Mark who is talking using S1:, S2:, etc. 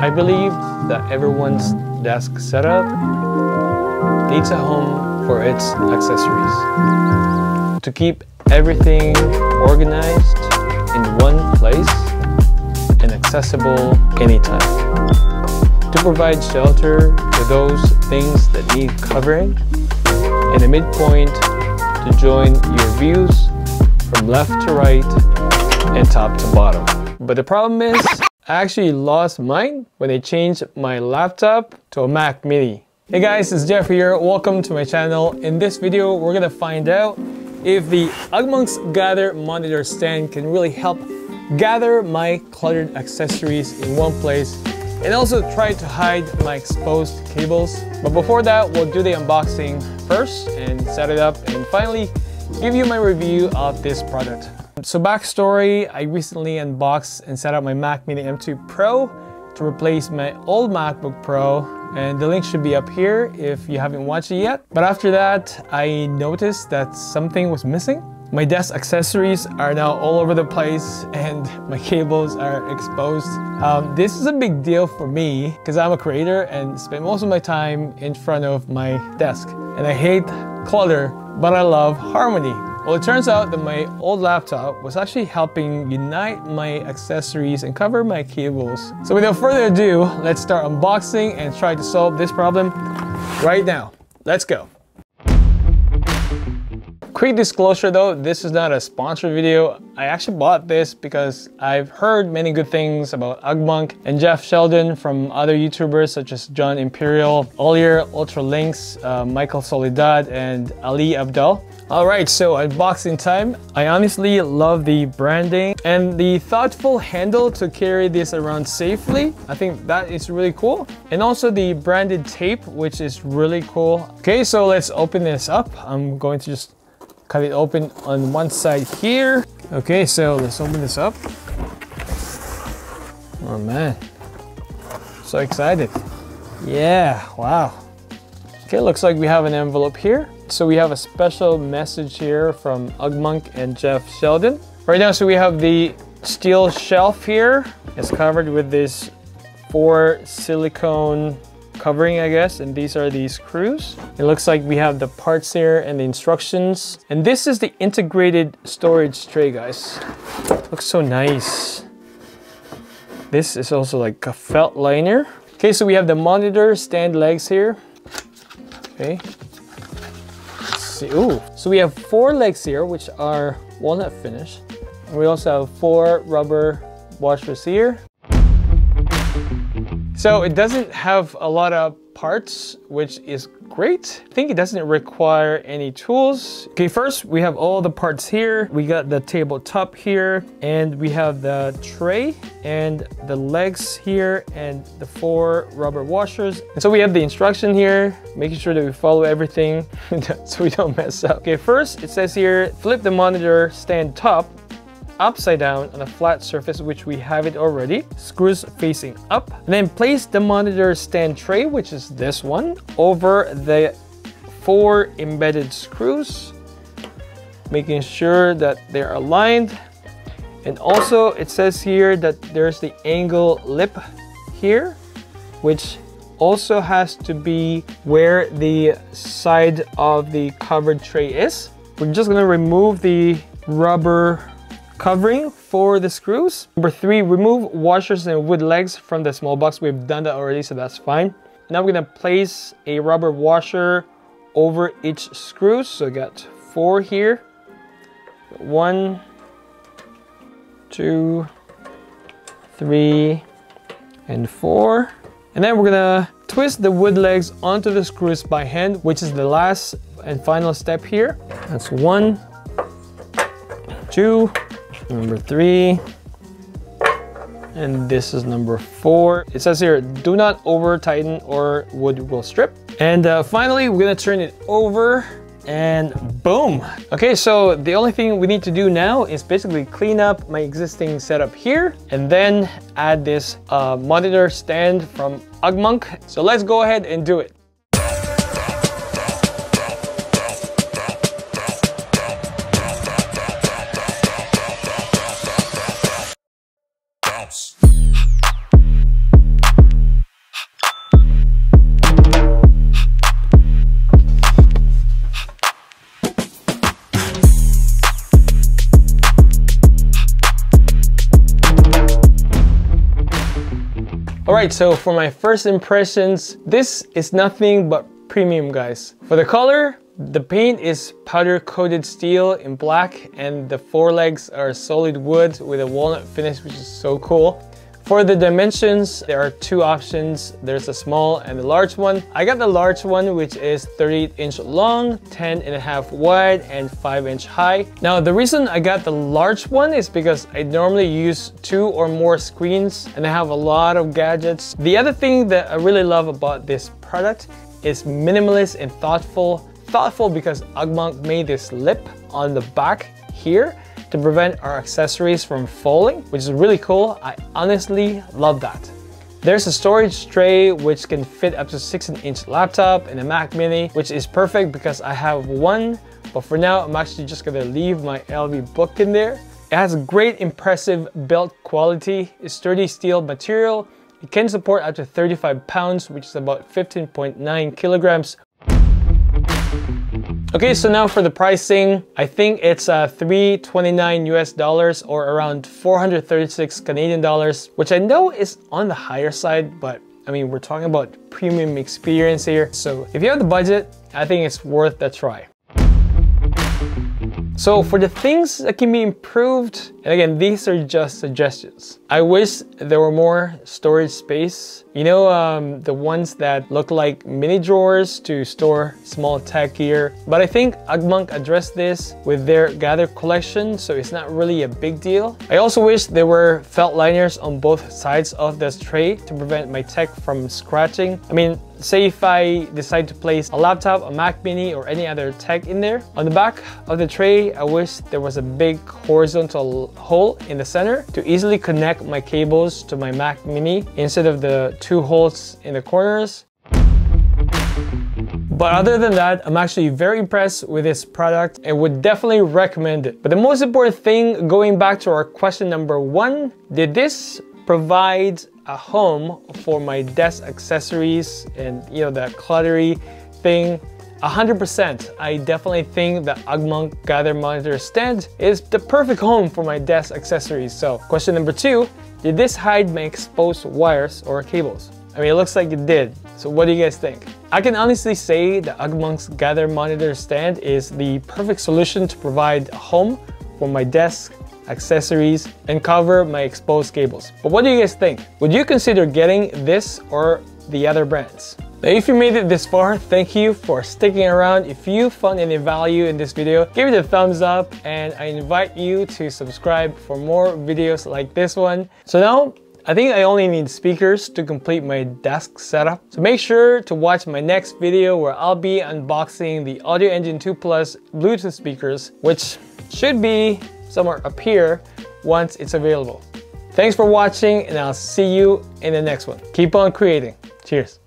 S1: I believe that everyone's desk setup needs a home for its accessories. To keep everything organized in one place and accessible anytime. To provide shelter to those things that need covering and a midpoint to join your views from left to right and top to bottom. But the problem is, I actually lost mine when I changed my laptop to a Mac Mini. Hey guys, it's Jeff here. Welcome to my channel. In this video, we're gonna find out if the Ugmonk's Gather monitor stand can really help gather my cluttered accessories in one place and also try to hide my exposed cables. But before that, we'll do the unboxing first and set it up and finally give you my review of this product. So backstory, I recently unboxed and set up my Mac Mini M2 Pro to replace my old MacBook Pro and the link should be up here if you haven't watched it yet. But after that, I noticed that something was missing. My desk accessories are now all over the place and my cables are exposed. Um, this is a big deal for me because I'm a creator and spend most of my time in front of my desk. And I hate clutter, but I love harmony. Well, it turns out that my old laptop was actually helping unite my accessories and cover my cables. So without further ado, let's start unboxing and try to solve this problem right now. Let's go. Quick disclosure though, this is not a sponsored video. I actually bought this because I've heard many good things about Ugmonk and Jeff Sheldon from other YouTubers such as John Imperial, Oliur UltraLinx, uh, Michael Soledad, and Ali Abdaal. Alright, so unboxing time. I honestly love the branding and the thoughtful handle to carry this around safely. I think that is really cool. And also the branded tape, which is really cool. Okay, so let's open this up. I'm going to just cut it open on one side here. Okay, so let's open this up. Oh man, so excited. Yeah, wow. Okay, looks like we have an envelope here. So we have a special message here from Ugmonk and Jeff Sheldon. Right now, so we have the steel shelf here. It's covered with this four silicone covering, I guess, and these are the screws. It looks like we have the parts here and the instructions. And this is the integrated storage tray, guys. Looks so nice. This is also like a felt liner. Okay, so we have the monitor stand legs here. Okay. Let's see. Ooh, so we have four legs here, which are walnut finish. And we also have four rubber washers here. So it doesn't have a lot of parts, which is great. I think it doesn't require any tools. Okay, first we have all the parts here. We got the tabletop here and we have the tray and the legs here and the four rubber washers. And so we have the instruction here, making sure that we follow everything so we don't mess up. Okay, first it says here, flip the monitor stand top upside down on a flat surface, which we have it already. Screws facing up. And then place the monitor stand tray, which is this one, over the four embedded screws, making sure that they're aligned. And also it says here that there's the angle lip here, which also has to be where the side of the covered tray is. We're just gonna remove the rubber covering for the screws. Number three, remove washers and wood legs from the small box. We've done that already, so that's fine. Now we're gonna place a rubber washer over each screw. So I got four here. One, two, three, and four. And then we're gonna twist the wood legs onto the screws by hand, which is the last and final step here. That's one, two, number three, and this is number four. It says here, do not over tighten or wood will strip. And uh, finally, we're gonna turn it over and boom. Okay, so the only thing we need to do now is basically clean up my existing setup here and then add this uh, monitor stand from Ugmonk. So let's go ahead and do it. So for my first impressions, this is nothing but premium guys. For the color, the paint is powder coated steel in black and the forelegs are solid wood with a walnut finish which is so cool. For the dimensions, there are two options. There's a small and a large one. I got the large one, which is 38 inch long, 10 and a half wide, and 5 inch high. Now, the reason I got the large one is because I normally use two or more screens and I have a lot of gadgets. The other thing that I really love about this product is minimalist and thoughtful. Thoughtful because Ugmonk made this lip on the back here to prevent our accessories from falling, which is really cool. I honestly love that. There's a storage tray which can fit up to 16 inch laptop and a Mac mini, which is perfect because I have one, but for now I'm actually just gonna leave my LV book in there. It has great impressive build quality, it's sturdy steel material, it can support up to 35 pounds, which is about 15.9 kilograms, Okay, so now for the pricing, I think it's uh, 329 US dollars or around 436 Canadian dollars, which I know is on the higher side, but I mean, we're talking about premium experience here. So if you have the budget, I think it's worth a try. So for the things that can be improved, and again, these are just suggestions. I wish there were more storage space. You know, um, the ones that look like mini drawers to store small tech gear. But I think Ugmonk addressed this with their Gather collection, so it's not really a big deal. I also wish there were felt liners on both sides of this tray to prevent my tech from scratching. I mean, say if I decide to place a laptop, a Mac mini, or any other tech in there. On the back of the tray, I wish there was a big horizontal hole in the center to easily connect my cables to my Mac mini instead of the two holes in the corners. But other than that, I'm actually very impressed with this product and would definitely recommend it. But the most important thing, going back to our question number one, did this provide a home for my desk accessories and you know the cluttery thing 100%. I definitely think the Ugmonk Gather Monitor stand is the perfect home for my desk accessories. So question number two, did this hide my exposed wires or cables? I mean, it looks like it did. So what do you guys think? I can honestly say the Ugmonk's Gather Monitor stand is the perfect solution to provide a home for my desk accessories, and cover my exposed cables. But what do you guys think? Would you consider getting this or the other brands? Now, if you made it this far, thank you for sticking around. If you found any value in this video, give it a thumbs up and I invite you to subscribe for more videos like this one. So now, I think I only need speakers to complete my desk setup. So make sure to watch my next video where I'll be unboxing the Audioengine 2 Plus Bluetooth speakers, which should be somewhere up here once it's available. Thanks for watching and I'll see you in the next one. Keep on creating. Cheers.